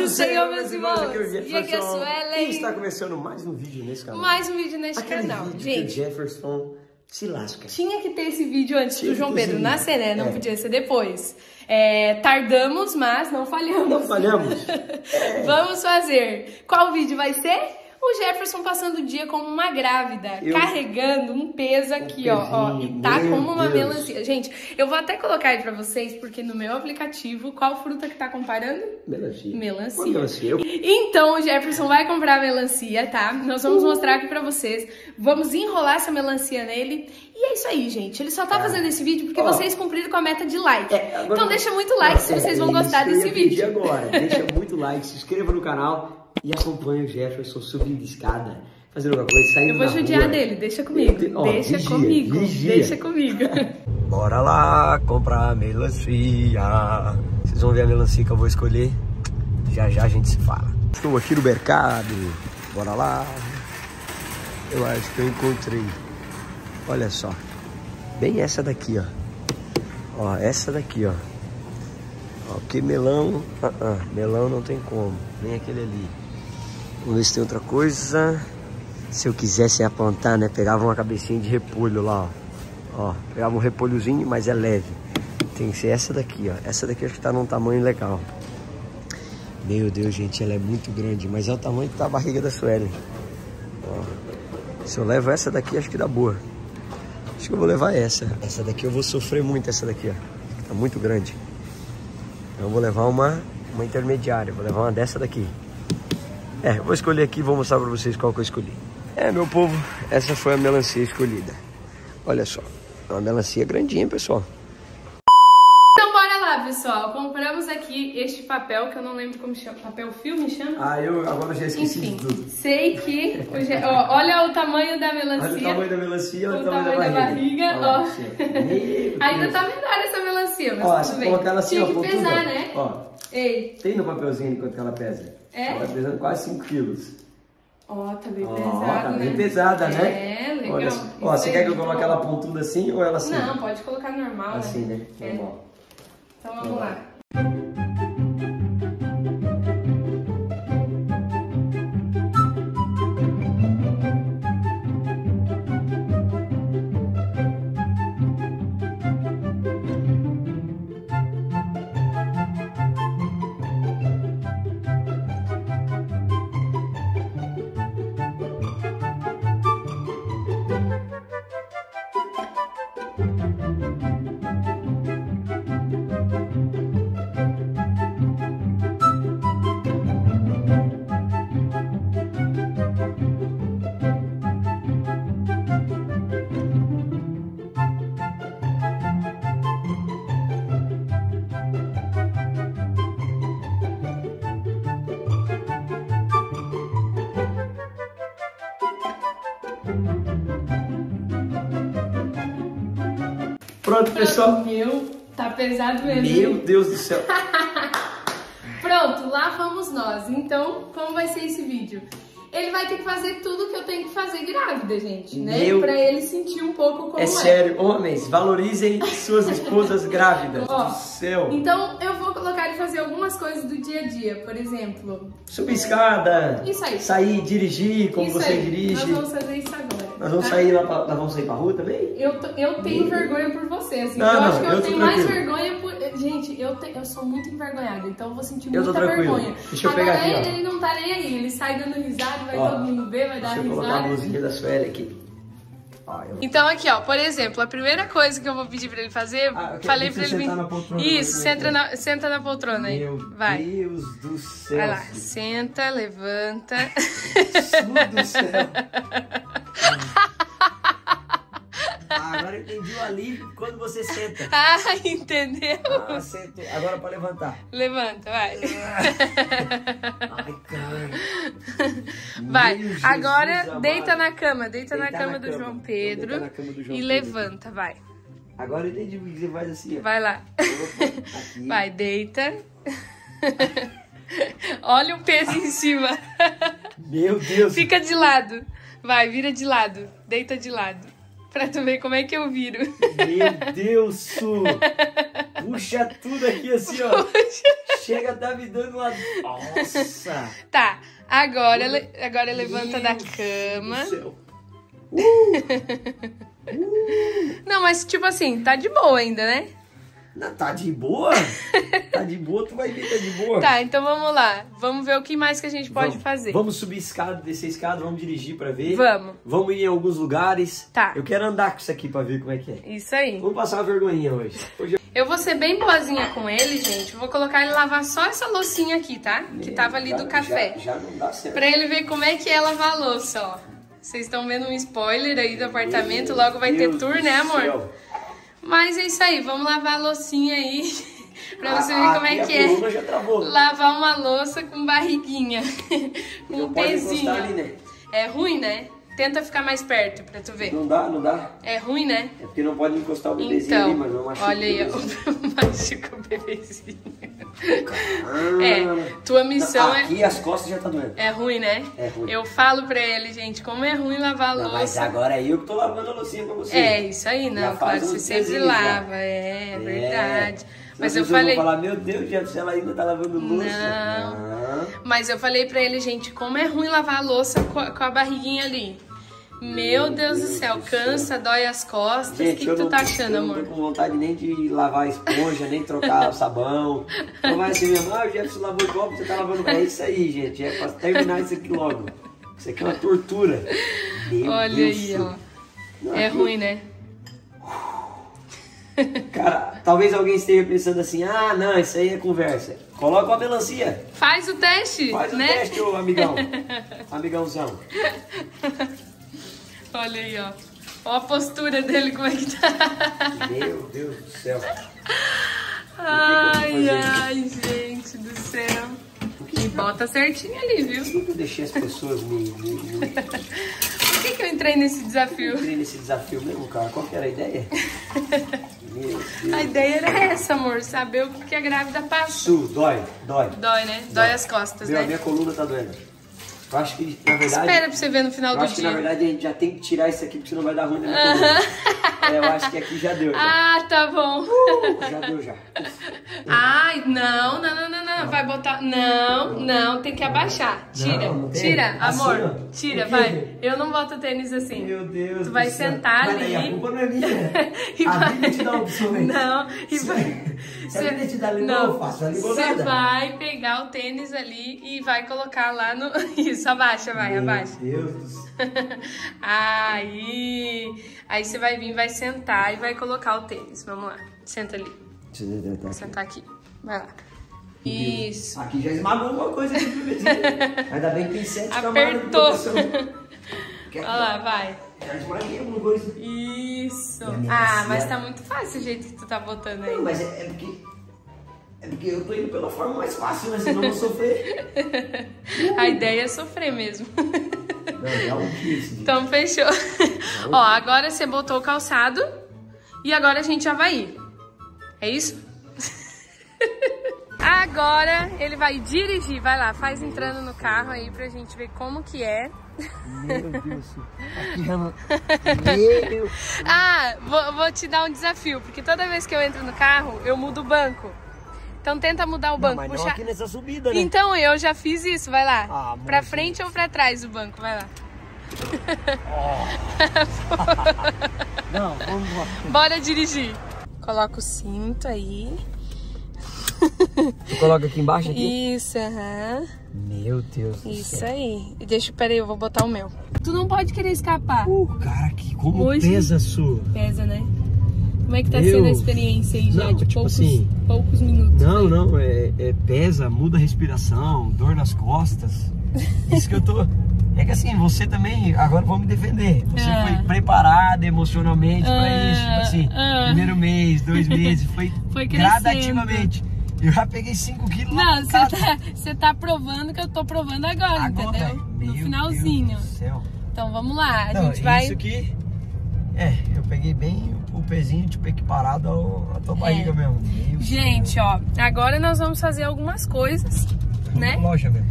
do Senhor, meus irmãos. É E aqui é Jefferson. Suelen. E está começando mais um vídeo nesse canal. Mais um vídeo neste Aquele canal. vídeo Gente, que Jefferson se lasca. tinha que ter esse vídeo antes Tinha do João Pedro nascer, né? Não É. podia ser depois. É, tardamos, mas não falhamos. Não falhamos. Vamos fazer. Qual vídeo vai ser? O Jefferson passando o dia como uma grávida, Eu- carregando um peso aqui, ó, ó. E tá meu como uma Deus. melancia. Gente, eu vou até colocar aí pra vocês, porque no meu aplicativo, qual fruta que tá comparando? Melancia. Melancia. Melancia. Então o Jefferson vai comprar a melancia, tá? Nós vamos mostrar aqui pra vocês. Vamos enrolar essa melancia nele. E é isso aí, gente. Ele só tá fazendo esse vídeo porque Ó. vocês cumpriram com a meta de like. É, agora- Então deixa muito like se vocês vão gostar desse vídeo. agora. Deixa muito like, se inscreva no canal e acompanhe o Jefferson subindo escada, fazendo alguma coisa, saindo Eu vou judiar rua. dele, deixa comigo. Ó, deixa vigia, comigo. vigia. Deixa comigo. Bora lá comprar melancia. Vocês vão ver a melancia que eu vou escolher. Já já a gente se fala. Estou aqui no mercado. Bora lá. Eu acho que eu encontrei. Olha só. Bem essa daqui, ó. Ó, essa daqui, ó. Ó, porque melão. ah, ah, melão não tem como. Nem aquele ali. Vamos ver se tem outra coisa. Se eu quisesse aprontar, né? Pegava uma cabecinha de repolho lá, ó. Ó, pegava um repolhozinho, mas é leve. Tem que ser essa daqui, ó. Essa daqui acho que tá num tamanho legal. Meu Deus, gente, ela é muito grande, mas é o tamanho que tá a barriga da Suelen. Ó. Se eu levo essa daqui, acho que dá boa. Acho que eu vou levar essa. Essa daqui eu vou sofrer muito, essa daqui, ó. Tá muito grande. Então eu vou levar uma, uma intermediária. Vou levar uma dessa daqui. É, vou escolher aqui e vou mostrar pra vocês qual que eu escolhi. É, meu povo, essa foi a melancia escolhida. Olha só, é uma melancia grandinha, pessoal. Então bora lá, pessoal. Este papel, que eu não lembro como chama. Papel filme chama? Ah, eu agora já Enfim, sei que. o Je- ó, olha o tamanho da melancia. Olha o tamanho da melancia, olha O tamanho, tamanho da barriga, lá, assim, Meu Ainda tá menor essa melancia, mas Ó, tudo bem. colocar ela assim, Tinha ó, que pontuda, pesar, né? Ó, Ei, tem no papelzinho quanto que ela pesa? É? Ela tá pesando quase 5 quilos. ó, tá bem Ó, pesado, tá né? bem pesada, né? É, legal. Olha, ó, você quer que eu muito coloque ela pontuda assim ou ela assim? Não, pode colocar normal, Assim, né? né? É. Normal. Então vamos lá. Pronto, pessoal. Meu, tá pesado mesmo. Meu? Deus do céu. Pronto, lá vamos nós. Então, como vai ser esse vídeo? Ele vai ter que fazer tudo que eu tenho que fazer grávida, gente, né? Meu- Pra ele sentir um pouco como é. É sério, homens, valorizem suas esposas grávidas. Ó, do céu. Então, eu vou fazer algumas coisas do dia a dia. Por exemplo, Subir escada. Isso aí. Sair, dirigir, como isso você aí. dirige. Nós vamos fazer isso agora. Nós vamos tá? sair lá pra, nós vamos sair pra rua também? Eu, eu tenho vergonha por você, assim. Não, eu não, acho que eu, eu tenho mais tranquilo. vergonha por. Gente, eu, te- eu sou muito envergonhada, então eu vou sentir Eu muita vergonha. Deixa eu Agora pegar aqui, ele, ó. ele não tá nem aí, ele sai dando risada, vai Ó, todo mundo ver, vai dar Deixa eu colocar a risada. blusinha da Sueli aqui. Ó, eu- Então aqui, ó, por exemplo, a primeira coisa que eu vou pedir pra ele fazer, Ah, quero falei pra ele vir. sentar na poltrona, Isso, senta na, senta na poltrona aí. Meu vai. Deus do céu. Vai lá, filho. senta, levanta. Jesus do céu. Ah, agora eu entendi o alívio quando você senta. ah, entendeu? Ah, sento. Agora pra levantar. Levanta, vai. Ai, cara. Vai. Meu Jesus Agora amado. deita na cama, deita na cama na do cama. João Vou Pedro na cama do João e Pedro levanta, vai. Agora eu entendi o que você faz assim, ó. Vai lá. Vai, deita. Olha o peso em cima. Meu Deus. Fica de lado. Vai, vira de lado. Deita de lado. Pra tu ver como é que eu viro. Meu Deus, Su. Puxa tudo aqui assim, ó. chega, tá me dando uma. Nossa! Tá, agora, agora levanta da cama. Do céu. Não, mas tipo assim, tá de boa ainda, né? Não, tá de boa? Tá de boa, tu vai ver, tá de boa. Tá, então vamos lá. Vamos ver o que mais que a gente pode Vamos- fazer. Vamos subir escada, descer escada, vamos dirigir pra ver. Vamos. Vamos ir em alguns lugares. Tá. Eu quero andar com isso aqui pra ver como é que é. Isso aí. Vamos passar uma vergonhinha hoje. Hoje Eu vou ser bem boazinha com ele, gente. Vou colocar ele lavar só essa loucinha aqui, tá? Que tava ali já- do café. Já, já não dá certo. Pra ele ver como é que é lavar a louça, ó. Vocês estão vendo um spoiler aí do apartamento, logo vai ter Deus tour, do né, amor? céu. Mas é isso aí, vamos lavar a loucinha aí, pra você Ah, ver como é que é. Lavar uma louça com barriguinha, com Não um pezinho. ali, né? É ruim, né? Tenta ficar mais perto pra tu ver. Não dá, não dá. É ruim, né? É porque não pode encostar o bebezinho ali, mas não Então, machuca olha aí, o ó, machuca o bebezinho. Ah. É, tua missão é... Aqui as costas já tá doendo. É ruim, né? É ruim. Eu falo pra ele, gente, como é ruim lavar a Não, mas louça. agora é eu que tô lavando a loucinha pra você. É, isso aí, não, claro, você sempre lava, é, é verdade. Mas eu falei, falar, meu Deus, Jeff, ela ainda tá lavando louça. Não. Não. mas eu falei pra ele, gente, como é ruim lavar a louça com a barriguinha ali. Meu Deus, do céu, cansa, dói as costas. O que, Gente, que tu não, tá achando, eu não amor? tô com vontade nem de lavar a esponja, nem trocar o sabão. Então vai assim mesmo, ah, o Jefferson lavou o copo, você tá lavando. É isso aí, gente. É pra terminar isso aqui logo. Isso aqui é uma tortura. Meu Olha Deus aí, ó. Não, É aqui- ruim, né? Cara, talvez alguém esteja pensando assim, ah, não, isso aí é conversa. Coloca uma melancia. Faz o teste, Faz o né? teste, ô amigão. Amigãozão. Olha aí, ó. Ó a postura dele, como é que tá. Meu Deus do céu. Ai, ai, gente do céu. E bota certinho ali, viu? Por que que eu deixei as pessoas me, me, me Por que, que eu entrei nesse desafio? entrei nesse desafio mesmo, cara? Qual que era a ideia? A ideia era essa, amor. Saber o que a grávida passa. Su, dói, dói. Dói, né? Dói as costas, Meu, a né? minha coluna tá doendo. Eu acho que, na verdade... Espera pra você ver no final Eu do acho que, na dia. verdade, a gente já tem que tirar isso aqui, porque senão vai dar ruim na minha coluna. É, eu acho que aqui já deu, já. Ah, tá bom. Já deu, já. Ai, não, não, não, não, não. Vai botar. Não, não, tem que abaixar. Tira, Não, não tira, Assim, amor. ó. Tira, vai. Eu não boto tênis assim. Meu Deus Tu vai do céu. sentar Mas ali. aí a culpa não é minha. E a vai- te dá opções. Não, e vai. Te dá limão, eu faço. A Você limonada. vai pegar o tênis ali e vai colocar lá no. Isso, abaixa, vai, abaixa. Meu Deus do céu. Aí. Aí você vai vir, vai sentar e vai colocar o tênis. Vamos lá. Senta ali. Deixa eu tentar Vou sentar aqui. Vai lá. Isso. Aqui já esmagou alguma coisa aqui. Ainda bem que tem sete camadas de Apertou. Olha lá, vai. Isso. A minha Ah, mas bacia? tá muito fácil o jeito que tu tá botando aí. Não, mas é, é porque... É porque eu tô indo pela forma mais fácil, né? Senão eu vou sofrer. A ideia é sofrer mesmo. Não, dia. Então fechou. Ó, agora você botou o calçado e agora a gente já vai ir. É isso? Agora ele vai dirigir. Vai lá, faz entrando no carro aí pra gente ver como que é. Meu Deus. Não... Meu... Ah, vou, vou te dar um desafio, porque toda vez que eu entro no carro, eu mudo o banco. Então tenta mudar o Não, banco. mas não puxa- aqui nessa subida, né? Então eu já fiz isso, vai lá. Ah, pra frente ou pra trás do banco, vai lá. Não, vamos lá. Bora dirigir. Coloca o cinto aí. Tu coloca aqui embaixo aqui? Isso, aham. Meu Deus do Isso céu. aí. E deixa, peraí, eu vou botar o meu. Tu não pode querer escapar. Uh, cara, que como Hoje- pesa a sua. Pesa, né? Como é que tá Eu- sendo a experiência aí já Não, de tipo poucos, assim- poucos minutos? Não, não, é, é pesa, muda a respiração, dor nas costas. Isso que eu tô. É que assim, você também, agora vamos me defender. Você Ah. foi preparada emocionalmente pra Ah, isso. Tipo assim, ah. primeiro mês, dois meses, foi, Foi crescendo. gradativamente. Eu já peguei 5 quilos Não, você tá, tá provando que eu tô provando agora, Agora, entendeu? no finalzinho. Deus do céu. Então vamos lá, a Não, gente vai. Isso aqui. É, eu peguei bem o, pezinho, tipo, equiparado ao, à tua barriga mesmo. Meu É. Gente, ó, agora nós vamos fazer algumas coisas, Deus. né? Loja mesmo.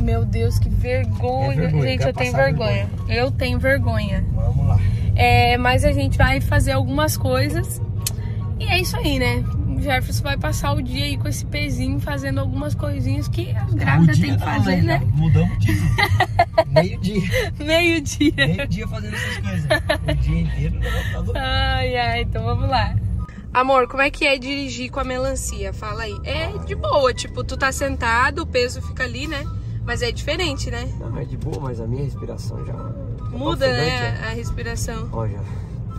Meu Deus, que vergonha. É vergonha, gente, quer eu tenho passar vergonha. Eu tenho vergonha. Vamos lá. É, mas a gente vai fazer algumas coisas. E é isso aí, né? O Jefferson vai passar o dia aí com esse pezinho fazendo algumas coisinhas que as grávidas têm que fazer, né? Mudamos o título. Meio dia. Meio dia. Meio dia fazendo essas coisas. O dia inteiro no computador. Ai, ai, então vamos lá. Amor, como é que é dirigir com a melancia? Fala aí. É de boa, tipo, tu tá sentado, o peso fica ali, né? Mas é diferente, né? Não, é de boa, mas a minha respiração já. tá Muda, né, ó. a respiração. Ó, já.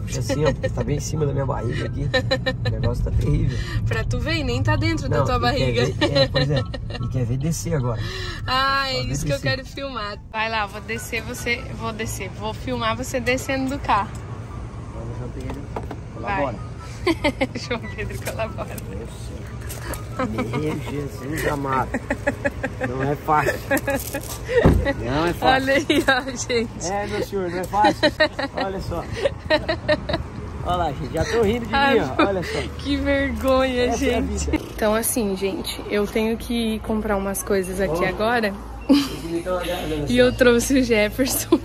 Puxa assim, ó, porque tá bem em cima da minha barriga aqui. O negócio tá terrível. Pra tu ver, nem tá dentro da Não, tua e quer barriga. ver- é, pois é. E quer ver descer agora. Ah, é isso que eu descer. quero filmar. Vai lá, vou descer você. Vou descer. Vou filmar você descendo do carro. Vamos, João Pedro. João Pedro colabora. Meu Jesus amado. Não é fácil. Não é fácil. Olha aí, ó, gente. É, meu senhor, não é fácil. Olha só. Olha lá, gente. Já tô rindo de Ai, mim, ó. Olha só. Que vergonha, Essa é gente. vida. Então, assim, gente, eu tenho que comprar umas coisas aqui agora. E eu trouxe o Jefferson.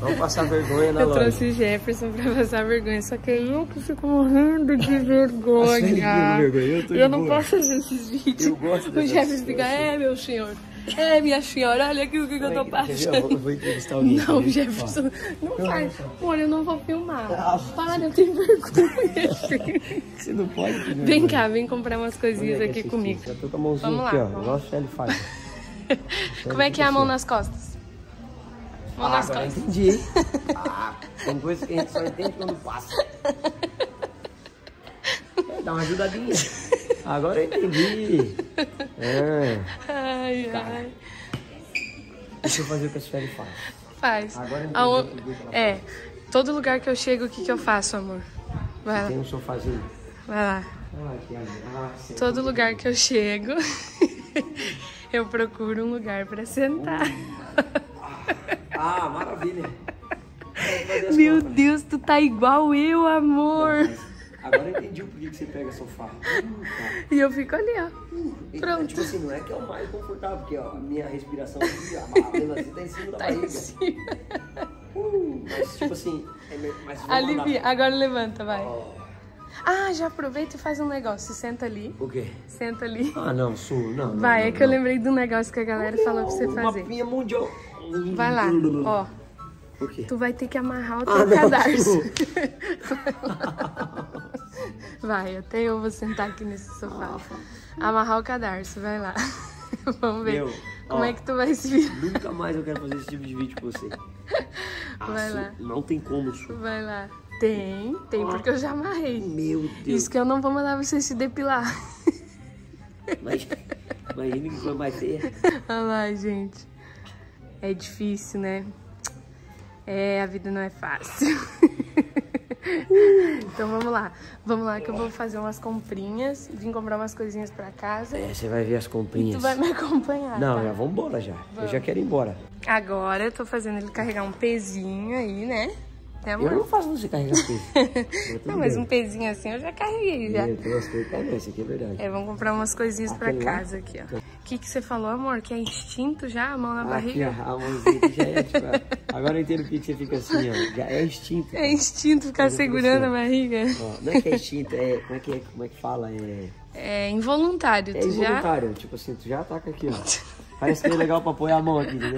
Vamos passar vergonha na Eu loja. trouxe o Jefferson pra passar vergonha. Só que eu que fico morrendo de vergonha. vergonha, eu de não posso fazer esses vídeos. Eu gosto O Jefferson fica, é, meu senhor. É, minha senhora, olha aqui o que, que eu tô ver? Eu passando. vou- eu vou entrevistar alguém. Não? Jefferson, não faz. Amor, eu não vou filmar. Ah. Para, eu tenho vergonha. Ó, Você não pode ter Vem cá, vem comprar umas coisinhas Olha aqui comigo. Vamos aqui, lá, ó. o Shelly faz. Como é que é a mão nas costas? Mão Ah, nas agora costas. entendi. hein? Ah, tem coisa que a gente só entende quando passa. É, dá uma ajudadinha. Agora eu entendi. É. Ai, ai. Deixa eu fazer o que a Shelly faz. Faz. Agora eu entendi o que ela É, todo lugar que eu chego, o que, que eu faço, amor? Vai lá, Tem um sofazinho. vai lá. Todo lugar que eu chego, eu procuro um lugar pra sentar. Ah, maravilha. Meu. Deus, tu tá igual eu, amor. Agora eu entendi o porquê que você pega sofá. Hum, tá. E eu fico ali, ó. Pronto. Tipo assim, não é que é o mais confortável, porque ó, a minha respiração aqui, a melancia tá em cima da Tá em barriga. cima. Uh, mas tipo assim, é meio, mas Alivia. Agora levanta, vai. Ó, Ah, já aproveita e faz um negócio. Senta ali. O quê? Senta ali. Ah, não, sul, não. não, Vai, não, é que eu não. lembrei de um negócio que a galera falou pra você fazer. Mapinha mundial. Vai lá, ó. O quê? Tu vai ter que amarrar o Ah, teu não. cadarço. Vai, até eu vou sentar aqui nesse sofá. Amarrar o cadarço, vai lá. Vamos ver Meu, como ó. é que tu vai se virar. Nunca mais eu quero fazer esse tipo de vídeo com você. Vai Su, lá. Não tem como, Su. Vai lá. Tem, tem porque eu já amarrei. Meu Deus. Isso que eu não vou mandar você se depilar. Mas, imagina que foi mais feia. Olha lá, gente. É difícil, né? É, a vida não é fácil. então vamos lá. Vamos lá que eu vou fazer umas comprinhas. Vim comprar umas coisinhas pra casa. É, você vai ver as E comprinhas. tu vai me acompanhar. Não, tá? já vamos embora já. Eu já quero ir embora. Agora eu tô fazendo ele carregar um pezinho aí, né? Eu não faço você carregar peso. Não, mas um pezinho assim eu já carreguei já. Meu Deus, que tá bem, isso aqui é verdade. É, vamos comprar umas coisinhas pra Aquele lá? casa aqui, ó. O que que você falou, amor? Que é instinto já? A mão na Aqui, barriga? ó, a mãozinha aqui já é, tipo, agora eu entendo que você fica assim, ó. Já é instinto. É instinto ficar Mas é segurando a barriga. Ó, não é que é instinto, é. Como é que, é, como é que fala? É, É involuntário, é tu já? involuntário. Tipo assim, tu já ataca aqui, ó. Parece que é legal pra apoiar a mão aqui, entendeu?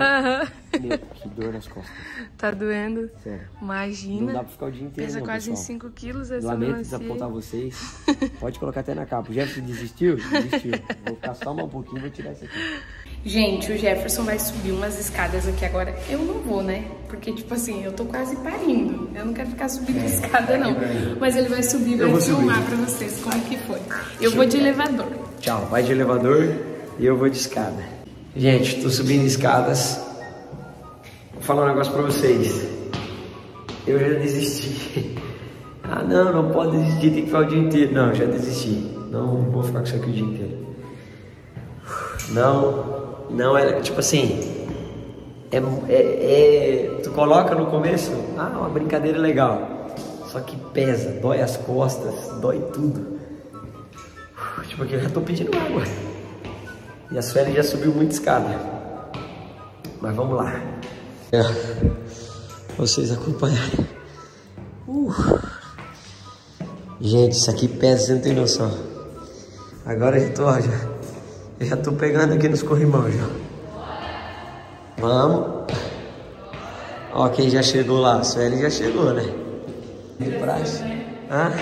Meu, que dor nas costas. Tá doendo? Sério. Imagina. Não dá pra ficar o dia inteiro, Pesa não, quase pessoal. uns 5 quilos essa Lamento melancia. desapontar vocês. Pode colocar até na capa. O Jefferson desistiu? Desistiu. Vou ficar só um pouquinho e vou tirar isso aqui. Gente, o Jefferson vai subir umas escadas aqui agora. Eu não vou, né? Porque, tipo assim, eu tô quase parindo. Eu não quero ficar subindo escada, não. Mas ele vai subir, vai vou filmar subir. pra vocês como que foi. Eu vou de elevador. Tchau, vai de elevador e eu vou de escada. Gente, tô subindo escadas. Vou falar um negócio pra vocês. Eu já desisti. Ah não, não pode desistir, tem que ficar o dia inteiro. Não, já desisti. Não vou ficar com isso aqui o dia inteiro. Não, não é tipo assim. É, é- é- tu coloca no começo, ah, uma brincadeira legal. Só que pesa, dói as costas, dói tudo. Tipo aqui, eu já tô pedindo água. E a Sueli já subiu muita escada. Mas vamos lá. É. Vocês acompanharem. Uh. Gente, isso aqui pesa, você não tem noção. Agora eu tô, ó, já, eu já tô pegando aqui nos corrimãos já. Vamos. Ó, quem já chegou lá? A Sueli já chegou, né? De praxe. Hã?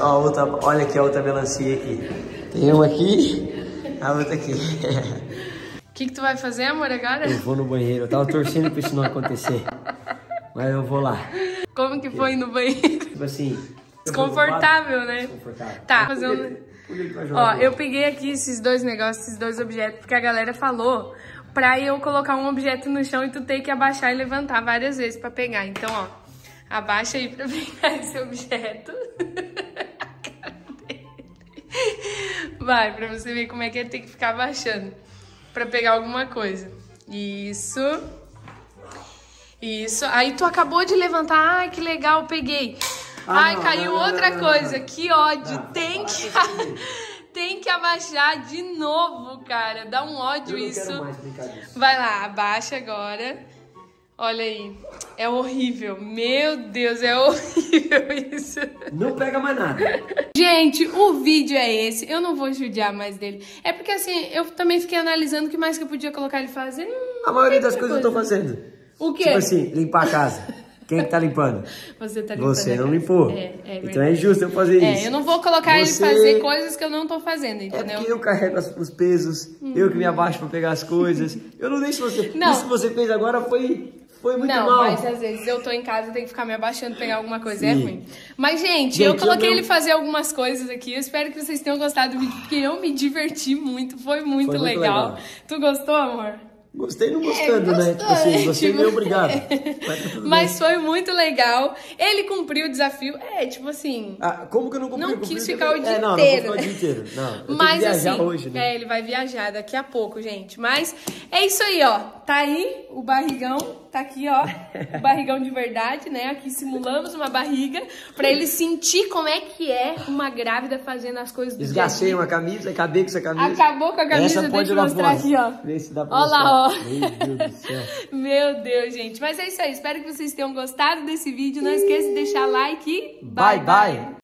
Ó, a outra, olha aqui a outra melancia aqui. Tem uma aqui, a outra aqui. O que, que tu vai fazer, amor, agora? Eu vou no banheiro. Eu tava torcendo pra isso não acontecer. Mas eu vou lá. Como que foi no banheiro? Tipo assim. Desconfortável, né? Desconfortável. Tá, fazendo. jogar Ó, eu peguei aqui esses dois negócios, esses dois objetos, porque a galera falou pra eu colocar um objeto no chão e tu ter que abaixar e levantar várias vezes pra pegar. Então, ó, abaixa aí pra pegar esse objeto. Vai, pra você ver como é que é ter que ficar abaixando pra pegar alguma coisa. Isso. Isso. Aí tu acabou de levantar. Ai, que legal, peguei. Ah, Ai, não, caiu não, não, outra coisa. Que ódio. Tem que tem que abaixar de novo, cara. Dá um ódio isso. Vai lá, abaixa agora. Olha aí. É horrível. Meu Deus, é horrível isso. Não pega mais nada. Gente, o vídeo é esse. Eu não vou judiar mais dele. É porque assim, eu também fiquei analisando o que mais que eu podia colocar ele fazer. Hum, A maioria das coisas eu tô fazendo. O quê? Tipo assim, limpar a casa. Quem que tá limpando? Você tá limpando Você não limpou. É, é então é injusto eu fazer isso. É, eu não vou colocar ele Você- fazer coisas que eu não tô fazendo, É entendeu? porque eu carrego os pesos, eu que me abaixo pra pegar as coisas. Eu não deixo você. Não. Isso que você fez agora foi, foi muito não, mal. mas às vezes eu tô em casa e tenho que ficar me abaixando pegar alguma coisa, é Sim. ruim. Mas, gente, Gente, eu coloquei eu ele não- fazer algumas coisas aqui. Eu espero que vocês tenham gostado do vídeo, porque eu me diverti muito. Foi muito, Foi muito legal. legal. Tu gostou, amor? Gostei não gostando, né? gostou, Tipo assim, é, você tipo- meio obrigado. Mas tá Mas foi muito legal. Ele cumpriu o desafio. É, tipo assim. Ah, como que eu não cumpri? Não quis ficar o dia é, não, inteiro, Não, vou ficar o né? dia inteiro. Não, Mas assim, hoje, né? é, ele vai viajar daqui a pouco, gente. Mas é isso aí, ó. Tá aí o barrigão, tá aqui, ó. O barrigão de verdade, né? Aqui simulamos uma barriga pra ele sentir como é que é uma grávida fazendo as coisas do dia. uma camisa, acabei com essa camisa. Acabou com a camisa, Essa deixa eu mostrar aqui, ó. Vê se dá pra Ó lá, Meu Deus do céu. Meu Deus, gente. Mas é isso aí. Espero que vocês tenham gostado desse vídeo. Não esqueça de deixar like e Bye, bye.